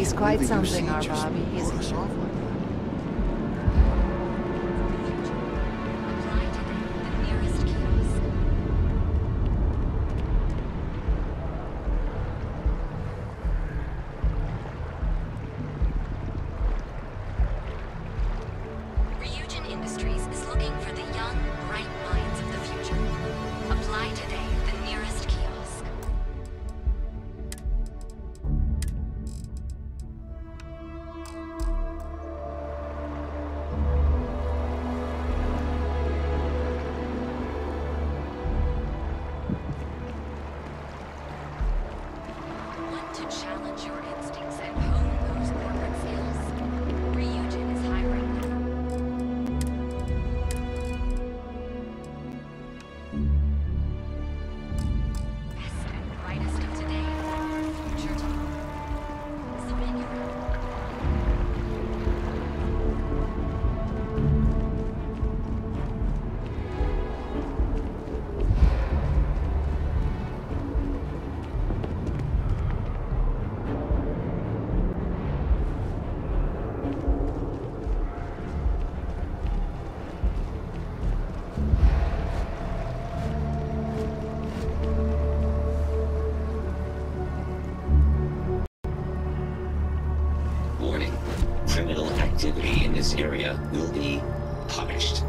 He's quite something, our Bobby, isn't he? criminal activity in this area will be punished.